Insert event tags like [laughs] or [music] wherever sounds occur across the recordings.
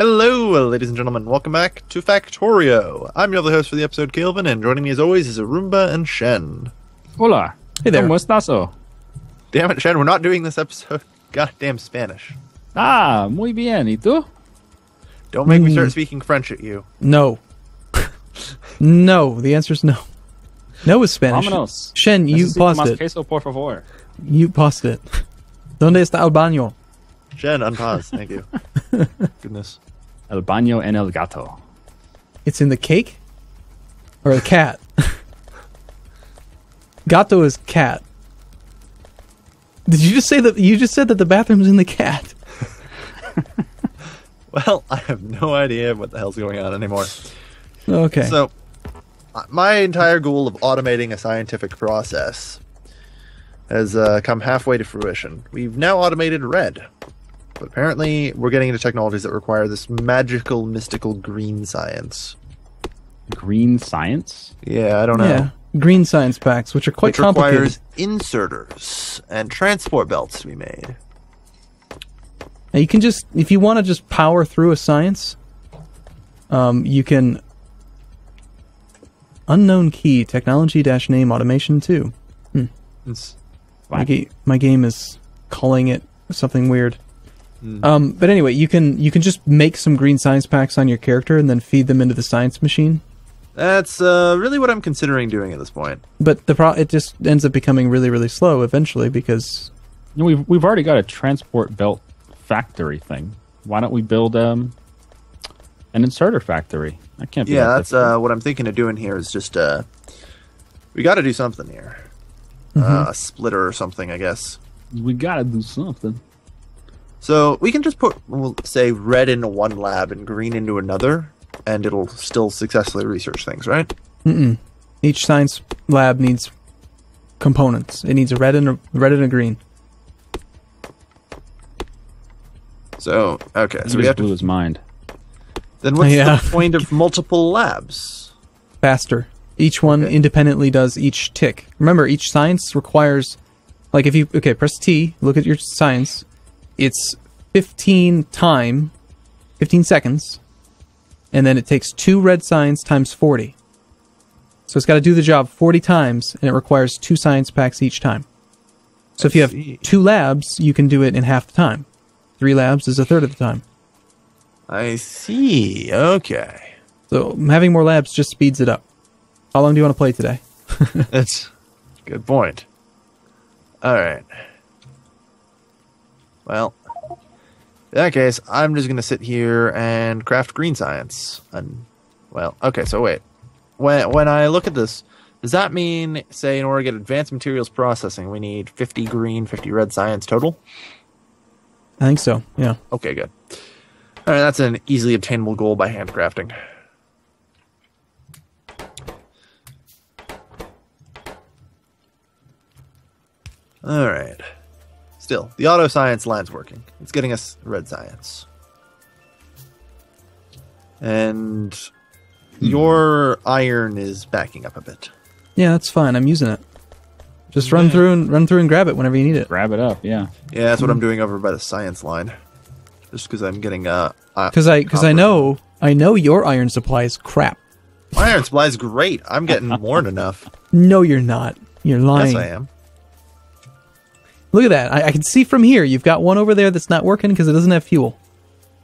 Hello, ladies and gentlemen. Welcome back to Factorio. I'm your other host for the episode, Calvin, and joining me as always is Arumba and Shen. Hola. Hey there. ¿Cómo estás? oh? Damn it, Shen, we're not doing this episode. [laughs] Goddamn Spanish. Ah, muy bien. ¿Y tú? Don't make me Mm. start speaking French at you. No. [laughs] no. The answer is no. No is Spanish. Vámonos. Shen, you Necesito paused más it. queso, por favor. You paused it. ¿Dónde está el baño? Shen, unpause. Thank you. [laughs] Goodness. El baño en el gato. It's in the cake? Or the cat? [laughs] Gato is cat. Did you just say that you just said that the bathroom's in the cat? [laughs] Well, I have no idea what the hell's going on anymore. Okay. So, uh, my entire goal of automating a scientific process has uh, come halfway to fruition. We've now automated red, but apparently we're getting into technologies that require this magical, mystical green science. Green science? Yeah, I don't know. yeah. Green science packs, which are quite Which complicated. requires inserters and transport belts to be made. Now you can just, if you want to just power through a science, um, you can. Unknown key technology dash name automation two. It's- My, ga- my game is calling it something weird. Um, but anyway, you can you can just make some green science packs on your character and then feed them into the science machine. That's uh, really what I'm considering doing at this point. But the pro- it just ends up becoming really really slow eventually because You know, we've, we've already got a transport belt factory thing. Why don't we build um, an inserter factory? That can't be Yeah, that that's uh, what I'm thinking of doing here. Is just uh, we got to do something here. Uh, a splitter or something, I guess. We gotta do something. So we can just put, we'll say, red into one lab and green into another, and it'll still successfully research things, right? each science lab needs components. It needs a red and a red and a green. So okay, so So we just have blew to. his mind. Then what's [laughs] Yeah. the point of multiple labs? faster. Each one Okay. independently does each tick. Remember, each science requires, like, if you okay, press T, look at your science. It's fifteen time, fifteen seconds, and then it takes two red science times forty. So it's got to do the job forty times, and it requires two science packs each time. So if you have see. two labs, you can do it in half the time. Three labs is a third of the time. I see. Okay, So having more labs just speeds it up. How long do you want to play today? [laughs] that's good point. All right. Well, in that case, I'm just gonna sit here and craft green science. And well, okay. So wait, when when I look at this, does that mean, say, in order to get advanced materials processing, we need 50 green, 50 red science total? I think so. Yeah. Okay, good. All right, that's an easily obtainable goal by handcrafting. All right. Still, the auto science line's working. It's getting us red science. And your iron is backing up a bit. Yeah, that's fine. I'm using it. Just run through and run through and grab it whenever you need it. Grab it up, yeah. Yeah, that's what I'm doing over by the science line. Just because I'm getting uh, uh Because I because I know I know your iron supply is crap. My iron supply is great. I'm getting more than enough. No, you're not. You're lying. Yes, I am. Look at that. I, I can see from here. You've got one over there that's not working because it doesn't have fuel.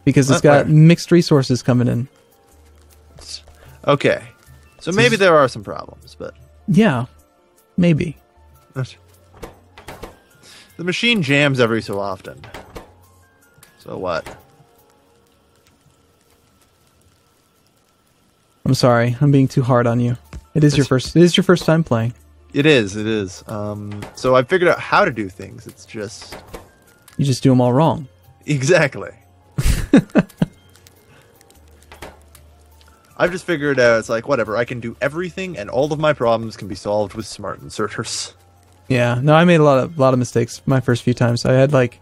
Because it's uh, got Where? mixed resources coming in. Okay. So maybe there are some problems, but Yeah, maybe. the machine jams every so often. So what? I'm sorry. I'm being too hard on you. It is your first. It is your first time playing. It is, it is. Um, so I figured out how to do things. It's just You just do them all wrong. exactly. [laughs] I've just figured out it's like whatever. I can do everything, and all of my problems can be solved with smart inserters. Yeah. No, I made a lot of lot of mistakes my first few times. I had like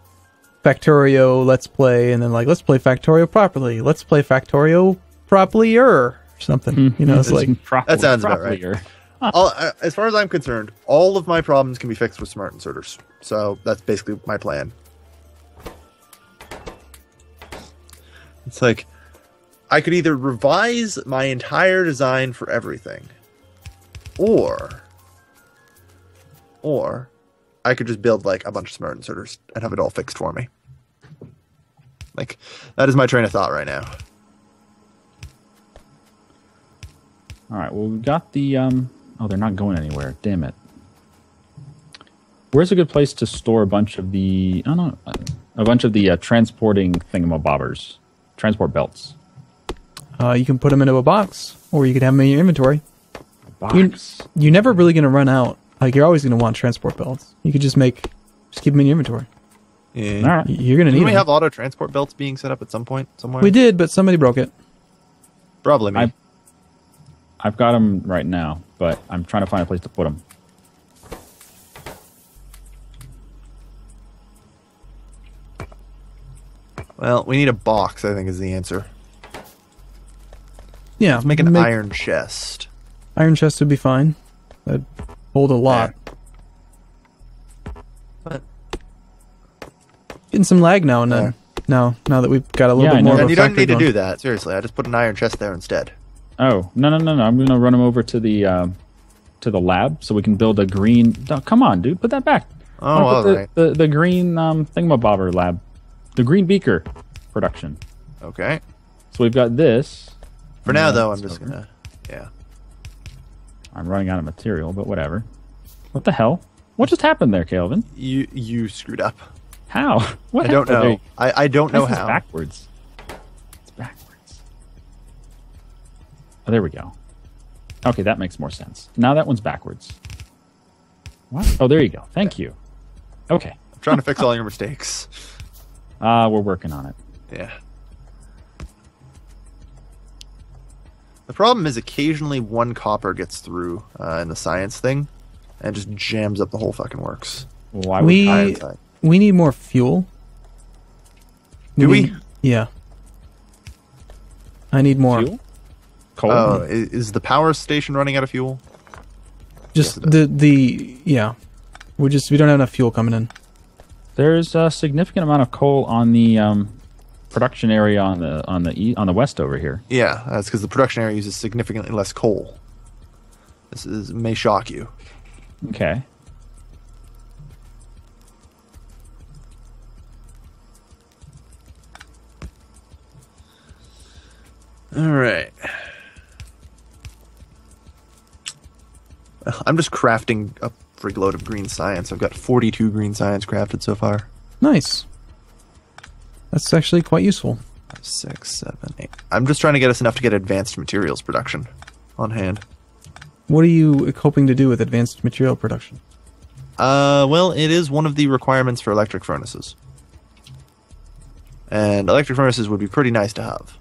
Factorio Let's Play, and then like Let's Play Factorio properly. Let's play Factorio properly or something. You know, it's like properly, That sounds about right. All, uh, as far as I'm concerned, all of my problems can be fixed with smart inserters. So that's basically my plan. It's like I could either revise my entire design for everything, or, or I could just build like a bunch of smart inserters and have it all fixed for me. Like that is my train of thought right now. All right. Well, we've got the. Um, oh, they're not going anywhere. Damn it. Where's a good place to store a bunch of the? I don't know. A bunch of the uh, transporting thingamabobbers, transport belts. Uh, you can put them into a box, or you could have them in your inventory. You- Box. You're never really going to run out. Like you're always going to want transport belts. You could just make, just keep them in your inventory. Yeah. All right. You're going to Didn't need we them. have auto transport belts being set up at some point somewhere? we did, but somebody broke it. Probably me. I- I've got them right now, but I'm trying to find a place to put them. well, we need a box. I think is the answer. Yeah, Let's make an iron chest. iron chest would be fine. That'd hold a lot. But Getting some lag now and then. Now, now that we've got a little Yeah, bit know. more. and of a you don't factory need to do that. Seriously, I just put an iron chest there instead. Oh no no no no! I'm gonna run them over to the um, to the lab so we can build a green. No, come on, dude, put that back. Oh, all the, right. the the green um, thingamabobber lab, the green beaker production. Okay. So we've got this. For now, though, I'm just over. gonna. Yeah. I'm running out of material, but whatever. What the hell? What just happened there, Calvin? You you screwed up. How? [laughs] What I don't happened? Know. I, I don't know how. backwards. Oh, there we go. Okay, that makes more sense. Now that one's backwards. What? Oh, there you go. Thank you. Okay. I'm trying to fix all your mistakes. [laughs] Uh, we're working on it. Yeah. The problem is occasionally one copper gets through uh, in the science thing and just jams up the whole fucking works. Why would We Iron we need more fuel. Do we? need- Yeah. I need more. fuel? Coal? Oh, i- is the power station running out of fuel? Just Yes, the the yeah. We just we don't have enough fuel coming in. There's a significant amount of coal on the um, production area on the on the e- on the west over here. Yeah, that's because the production area uses significantly less coal. This is may shock you. Okay. All right. [sighs] I'm just crafting a frig load of green science. I've got 42 green science crafted so far. Nice. That's actually quite useful. Six, seven, eight. I'm just trying to get us enough to get advanced materials production on hand. What are you hoping to do with advanced material production? Uh, well, it is one of the requirements for electric furnaces. And electric furnaces would be pretty nice to have.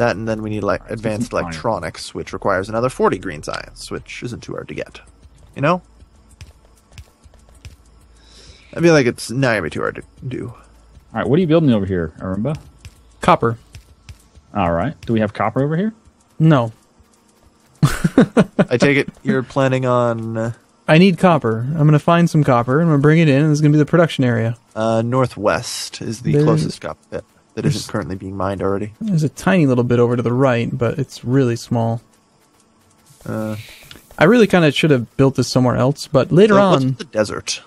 That and then we need like advanced electronics, which requires another 40 green science, which isn't too hard to get. You know? I feel like it's not gonna be too hard to do. All right. What are you building over here, Arumba? Copper. All right. Do we have copper over here? No. I take it [laughs] you're planning on uh, I need copper. I'm gonna find some copper. I'm gonna bring it in, and this is gonna be the production area. uh, northwest is the There- closest copper pit that there's- isn't currently being mined already. There's a tiny little bit over to the right, but it's really small. Uh, I really kind of should have built this somewhere else, but later so what's on, the desert?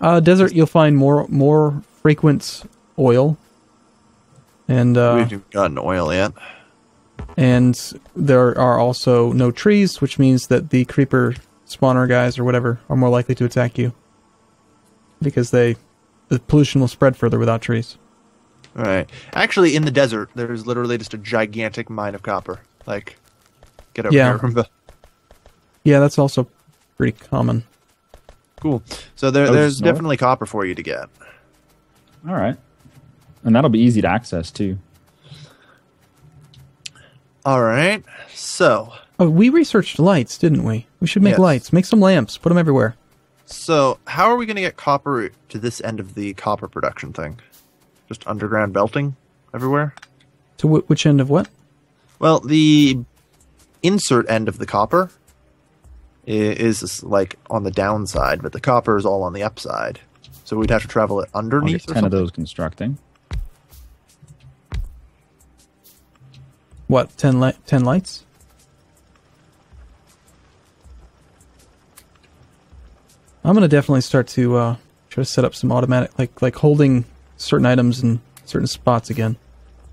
uh, desert you'll find more more frequent oil, and we uh, haven't gotten oil yet. and there are also no trees, which means that the creeper spawner guys or whatever are more likely to attack you because they the pollution will spread further without trees. Right. Actually, in the desert, there's literally just a gigantic mine of copper. Like, get over Yeah. here from the. Yeah, that's also pretty common. Cool. So there, Oh, there's north? definitely copper for you to get. All right. And that'll be easy to access too. All right. So, Oh, we researched lights, didn't we? We should make Yes. lights. Make some lamps. Put them everywhere. so how are we going to get copper to this end of the copper production thing? Just underground belting everywhere? To wh- which end of what? Well, the insert end of the copper i- is like on the downside, but the copper is all on the upside. So we'd have to travel it I'll underneath get or ten of those constructing. what 10, li- 10 lights? I'm gonna definitely start to uh, try to set up some automatic, like like holding certain items in certain spots again.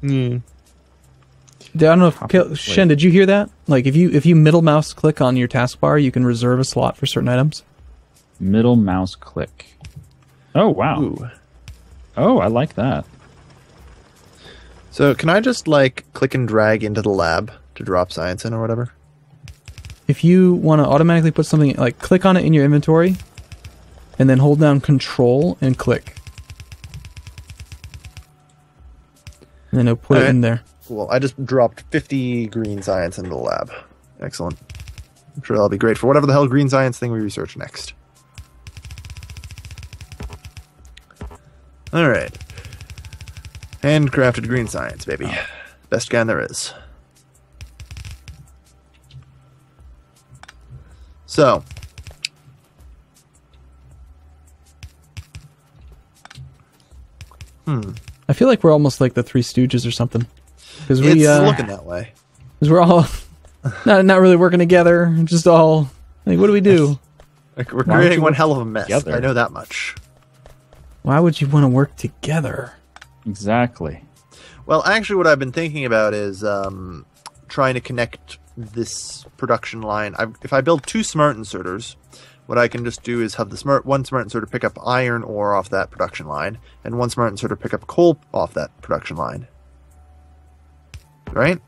Hmm. I don't know if Copy. Kel- Shen, did you hear that? Like if you if you middle mouse click on your taskbar, you can reserve a slot for certain items. Middle mouse click. Oh wow. Ooh. Oh, I like that. So can I just like click and drag into the lab to drop science in or whatever? If you want to automatically put something like click on it in your inventory, and then hold down Control and click, and then it'll put it Alright. in there. Cool. I just dropped 50 green science into the lab. Excellent. I'm sure that'll be great for whatever the hell green science thing we research next. All right. Handcrafted green science, baby. Best gun there is. So. Hmm. I feel like we're almost like the Three Stooges or something, because we It's uh, looking that way. because we're all [laughs] not not really working together, just all like what do we do? Like, we're Why creating one hell of a mess. together? I know that much. Why would you want to work together? Exactly. Well, actually, what I've been thinking about is um, trying to connect this production line. I, if I build two smart inserters, what I can just do is have the smart one smart inserter pick up iron ore off that production line, and one smart inserter pick up coal off that production line. Right?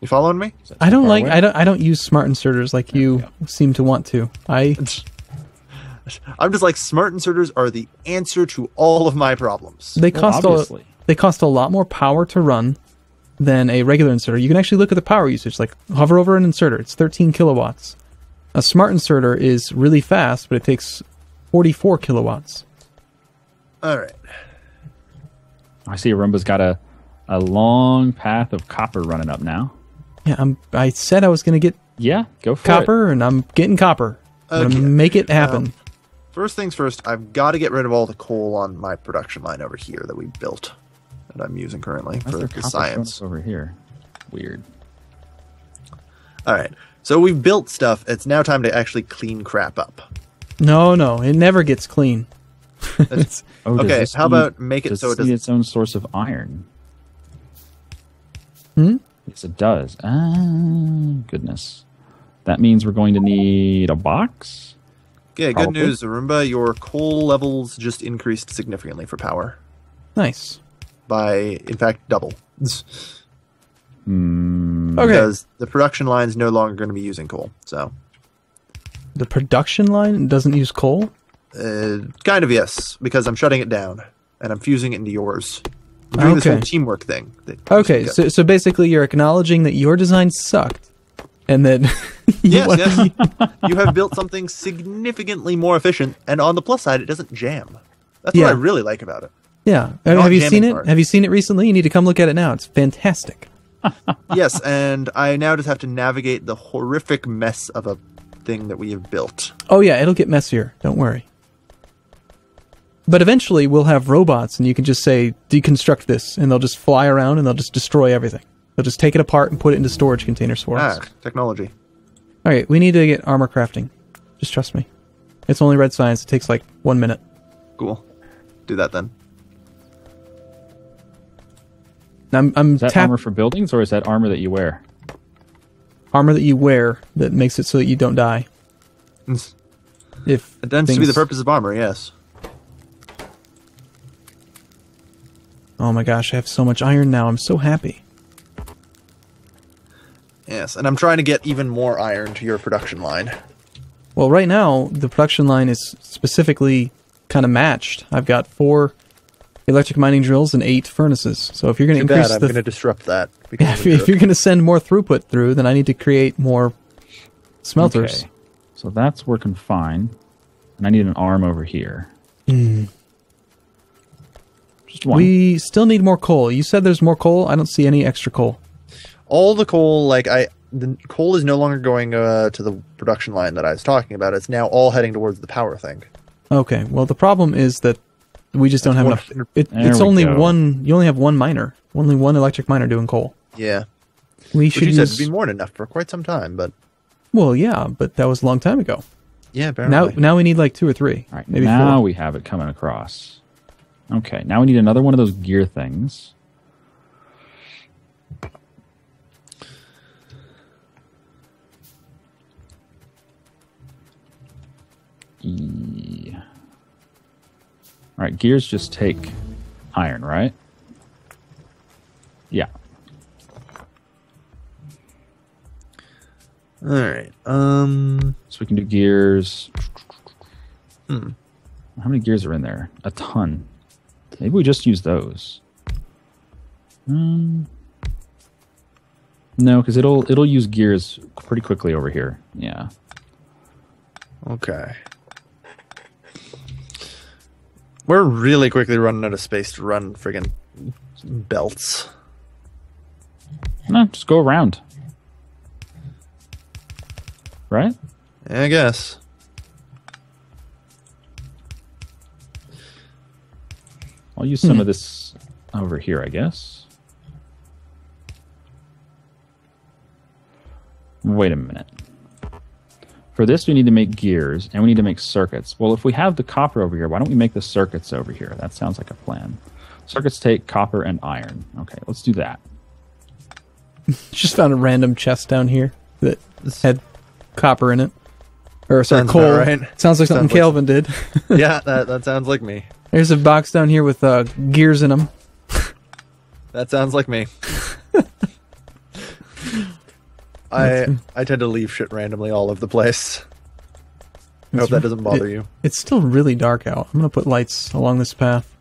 You following me? I don't like away? I don't I don't use smart inserters like you seem to want to. I [laughs] I'm just like smart inserters are the answer to all of my problems. they Well, cost a, they cost a lot more power to run than a regular inserter. You can actually look at the power usage. Like hover over an inserter, it's 13 kilowatts. A smart inserter is really fast, but it takes 44 kilowatts. All right. I see Arumba's got a a long path of copper running up now. Yeah, I'm. I said I was going to get Yeah, go for it. copper, and I'm getting copper. I'm gonna make it happen. Um, First things first, I've got to get rid of all the coal on my production line over here that we built, that I'm using currently Why's for the science. over here? Weird. All right, so we've built stuff. It's now time to actually clean crap up. no, no, it never gets clean. It's- [laughs] Oh, Okay, this how need- about make it does so it doesn't? its own source of iron? Hmm? Yes, it does. Ah, goodness. That means we're going to need a box. Yeah, good news, Arumba. Your coal levels just increased significantly for power nice. by, in fact, double. [laughs] Hmm. Okay. Because the production line is no longer going to be using coal. So, The production line doesn't use coal. uh, kind of yes, because I'm shutting it down and I'm fusing it into yours. I'm doing this whole teamwork thing. Okay, so so basically you're acknowledging that your design sucked, and that [laughs] you Yes, yes. [laughs] you have built something significantly more efficient, and on the plus side, it doesn't jam. That's Yeah. what I really like about it. yeah. Not Have you seen it? part. Have you seen it recently? You need to come look at it now. It's fantastic. Yes, and I now just have to navigate the horrific mess of a thing that we have built. Oh yeah, it'll get messier. Don't worry. But eventually we'll have robots, and you can just say deconstruct this, and they'll just fly around and they'll just destroy everything. They'll just take it apart and put it into storage containers for us. Ah, technology. All right, we need to get armor crafting. Just trust me. It's only red science. It takes like one minute. Cool. Do that then. I'm, I'm Is that tap- armor for buildings or is that armor that you wear? armor that you wear that makes it so that you don't die. It If tends to be the purpose of armor, yes. Oh my gosh, I have so much iron now. I'm so happy. Yes, and I'm trying to get even more iron to your production line. Well, right now the production line is specifically kind of matched. I've got four electric mining drills and eight furnaces. So if you're going to Too increase bad, I'm the going to disrupt that. [laughs] Yeah, because if, you- the- if you're going to send more throughput through, then I need to create more smelters. Okay. So that's working fine. And I need an arm over here. Just one. We still need more coal. You said there's more coal. I don't see any extra coal. all the coal, like I, the coal is no longer going uh, to the production line that I was talking about. It's now all heading towards the power thing. Okay. Well, the problem is that we just don't have one enough. It, it's only go. one. You only have one miner. Only one electric miner doing coal. Yeah, We Which should you said use. would be more than enough for quite some time, but well, yeah, but that was a long time ago. yeah, Now, now we need like two or three, All right, maybe now four. we have it coming across. Okay, now we need another one of those gear things. E- All right, gears just take iron, right? Yeah. All right. Um. So we can do gears. Hmm. How many gears are in there? A ton. Maybe we just use those. Hmm. No, because it'll it'll use gears pretty quickly over here. Yeah. Okay. We're really quickly running out of space to run friggin' belts. No, just go around. Right? Yeah, I guess. I'll use some of hmm. this over here, I guess. Wait a minute. For this, we need to make gears and we need to make circuits. Well, if we have the copper over here, why don't we make the circuits over here? That sounds like a plan. Circuits take copper and iron. Okay, let's do that. [laughs] Just found a random chest down here that had copper in it. Or sorry, Sounds coal. right. Sounds like something like- Calvin did. [laughs] yeah, [laughs] that, that sounds like me. There's a box down here with uh, gears in them. That sounds like me. I I tend to leave shit randomly all over the place. I hope that doesn't bother it- you. It's still really dark out. I'm gonna put lights along this path.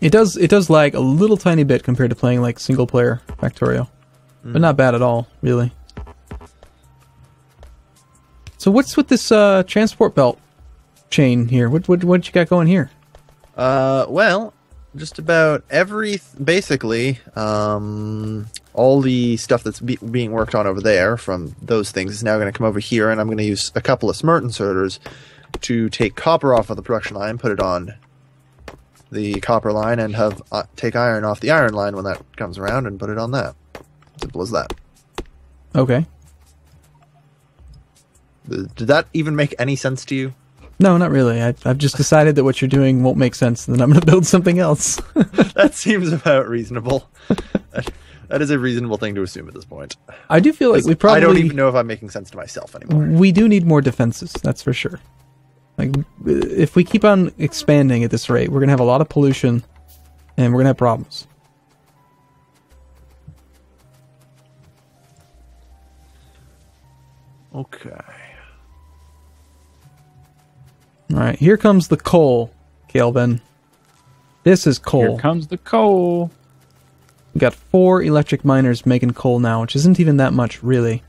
It does it does lag a little tiny bit compared to playing like single player Factorio. But not bad at all, really. So what's with this uh, transport belt chain here? What what what you got going here? Uh, well, just about every basically um all the stuff that's be- being worked on over there from those things is now going to come over here, and I'm going to use a couple of smart inserters to take copper off of the production line, put it on the copper line, and have uh, take iron off the iron line when that comes around, and put it on that. Simple as that. Okay. Did that even make any sense to you? No, not really. I, I've just decided that what you're doing won't make sense, and then I'm going [laughs] to build something else. [laughs] that seems about reasonable. that, that is a reasonable thing to assume at this point. I do feel like we probably I don't even know if I'm making sense to myself anymore. we do need more defenses. That's for sure. Like, if we keep on expanding at this rate, we're going to have a lot of pollution, and we're going to have problems. Okay. All right, here comes the coal, Calvin. This is coal. Here comes the coal. we got four electric miners making coal now, which isn't even that much, really.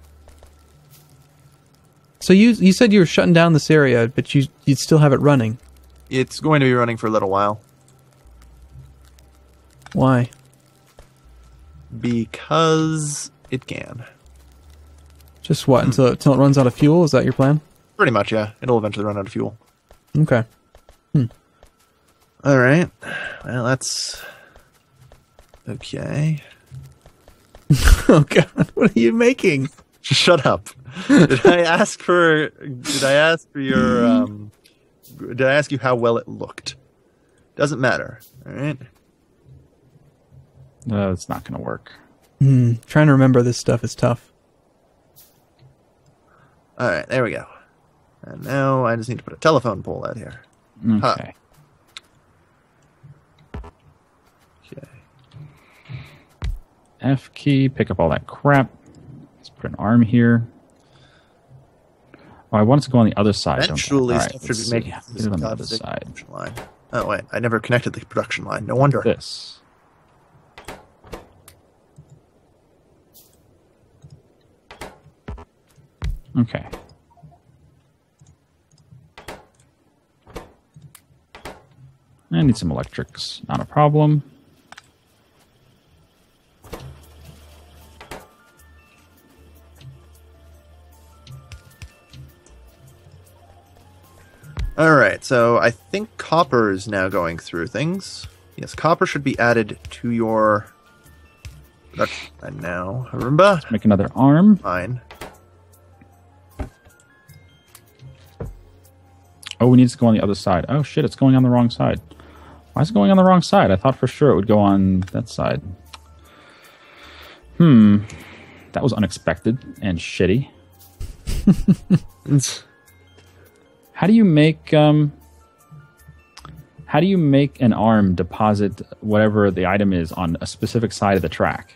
So you you said you were shutting down this area, but you you'd still have it running. It's going to be running for a little while Why? because it can. Just what until until it runs out of fuel? Is that your plan? Pretty much, yeah. It'll eventually run out of fuel. Okay. Hmm. All right. Well, that's okay. [laughs] Oh God, what are you making? Shut up. [laughs] did I ask for? Did I ask for your? Um, did I ask you how well it looked? Doesn't matter. All right. No, it's not going to work. Hmm, trying to remember this stuff is tough. All right. There we go. And now I just need to put a telephone pole out here. Huh. Okay. Okay. F key, pick up all that crap. Let's put an arm here. Oh, I want it to go on the other side. Eventually, right, stuff should be making it on the other side. production line. Oh wait, I never connected the production line. No wonder. This. Okay. I need some electrics. Not a problem. All right, so I think copper is now going through things. Yes, copper should be added to your. production line now, Arumba, Make another arm. fine. Oh, we need to go on the other side. Oh shit, it's going on the wrong side. Why is it going on the wrong side? I thought for sure it would go on that side. Hmm. That was unexpected and shitty. [laughs] How do you make um how do you make an arm deposit whatever the item is on a specific side of the track?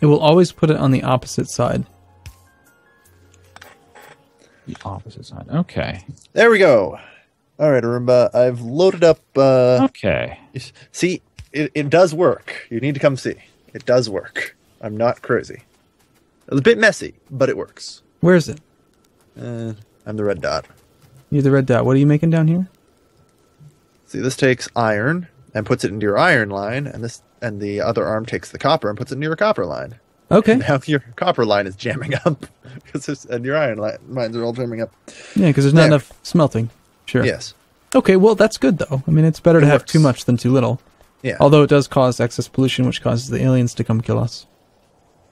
It will always put it on the opposite side. The opposite side. Okay. There we go. All right, Arumba, I've loaded up. Uh, Okay. see, it, it does work. You need to come see. It does work. I'm not crazy. It's a bit messy, but it works. Where is it? Uh, I'm the red dot. You're the red dot. What are you making down here? See, this takes iron and puts it into your iron line, and this and the other arm takes the copper and puts it into your copper line. Okay. [laughs] Now your copper line is jamming up [laughs] because it's, and your iron line, lines are all jamming up. Yeah, because there's not There. enough smelting. Sure. Yes. Okay, well, that's good, though. I mean, it's better to It have too much than too little. Yeah. Although it does cause excess pollution, which causes the aliens to come kill us.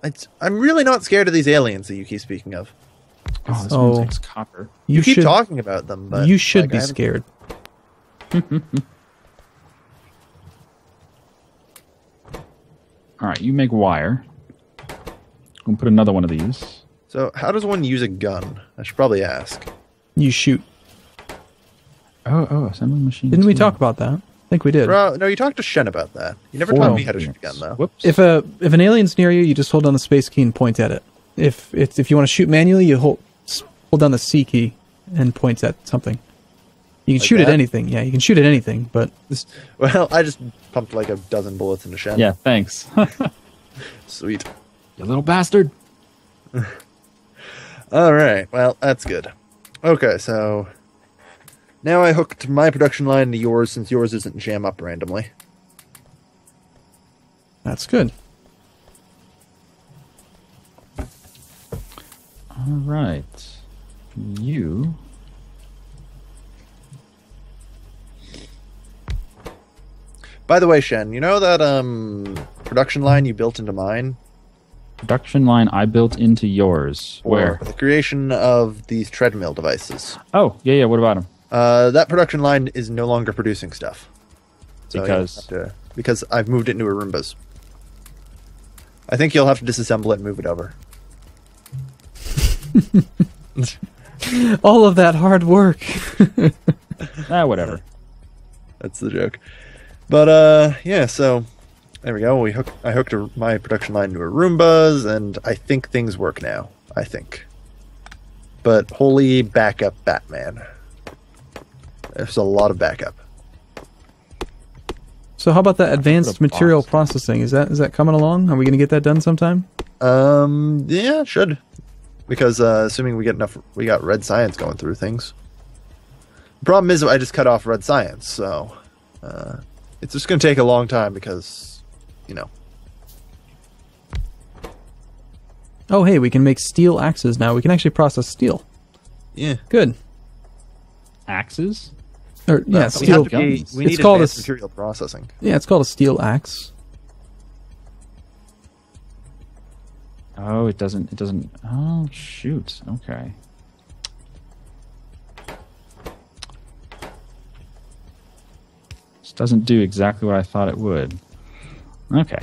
It's, I'm really not scared of these aliens that you keep speaking of. Oh, this Oh. one takes copper. You, You, keep should, talking about them, but you should like, be scared. [laughs] All right, you make wire. We'll put another one of these. So, how does one use a gun? I should probably ask. You shoot. Oh, oh, assembly machine. Didn't we two. talk about that? I think we did. Bro, no, you talked to Shen about that. You never Four taught me how to shoot a gun, though. Whoops. If a if an alien's near you, you just hold down the space key and point at it. If it's if you want to shoot manually, you hold hold down the C key and point at something. You can Like shoot at anything. Yeah, you can shoot at anything, but Well, I just pumped like a dozen bullets into Shen. yeah, thanks. [laughs] Sweet. you little bastard. [laughs] All right. Well, that's good. Okay, so now I hooked my production line to yours since yours isn't jam up randomly. that's good. All right. You. By the way, Shen, you know that um production line you built into mine Production line I built into yours. Where? the creation of these treadmill devices? Oh, yeah, yeah. What about him? Uh, that production line is no longer producing stuff. So Because- to- because I've moved it into Arumbas. I think you'll have to disassemble it and move it over. [laughs] All of that hard work. [laughs] Ah, whatever. [laughs] That's the joke. But uh, yeah. So there we go. We hook. I hooked a, my production line to Arumba's, and I think things work now. I think. But holy backup, Batman! There's a lot of backup. So how about that advanced material box. processing? Is that is that coming along? Are we going to get that done sometime? Um, yeah, should. Because uh, assuming we get enough, we got red science going through things. The problem is, I just cut off red science, so uh, it's just going to take a long time because, you know, Oh, hey, we can make steel axes now. We can actually process steel. yeah. Good. Axes? Or yeah, we have steel. to be, guns. we It's need called a advanced material processing. Yeah, it's called a steel axe. Oh, it doesn't. It doesn't. Oh, shoot. Okay. This doesn't do exactly what I thought it would. Okay.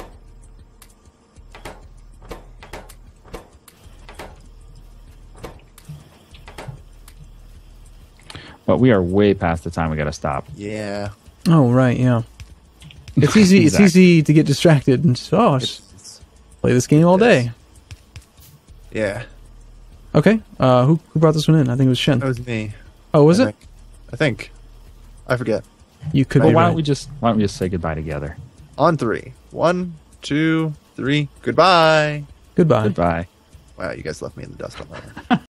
But we are way past the time we got to stop. Yeah. Oh right, yeah. [laughs] It's easy. It's easy to get distracted and just, oh, It's, it's, play this game all day. yeah. Okay. Uh, who who brought this one in? I think it was Shen. That was me. Oh, was I it? think. I think. I forget. You could But be why right. don't we just why don't we just say goodbye together? On three. One, two, three. Goodbye. Goodbye. Goodbye. Wow, you guys left me in the dust on that one. [laughs]